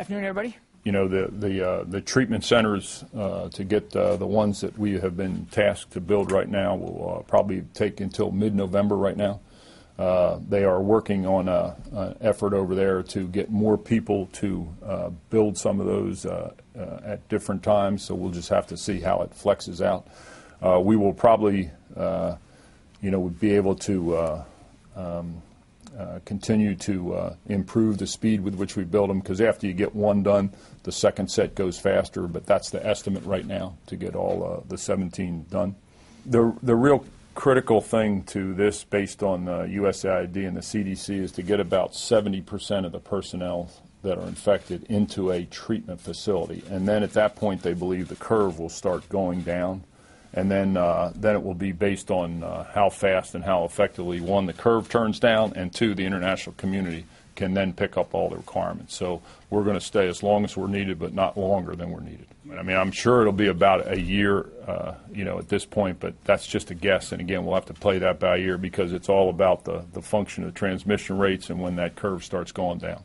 Afternoon, everybody. You know, the, the, uh, the treatment centers, uh, to get uh, the ones that we have been tasked to build right now will uh, probably take until mid-November right now. Uh, they are working on an effort over there to get more people to uh, build some of those at different times, so we'll just have to see how it flexes out. We will probably, you know, be able to um, uh, continue to uh, improve the speed with which we build them because after you get one done, the second set goes faster. But that's the estimate right now to get all uh, the 17 done. The the real critical thing to this, based on uh, USAID and the CDC, is to get about 70% of the personnel that are infected into a treatment facility, and then at that point, they believe the curve will start going down and then uh, then it will be based on uh, how fast and how effectively one the curve turns down, and two the international community can then pick up all the requirements. So we're going to stay as long as we're needed, but not longer than we're needed. I mean, I'm sure it'll be about a year, uh, you know, at this point, but that's just a guess. And again, we'll have to play that by ear because it's all about the the function of transmission rates and when that curve starts going down.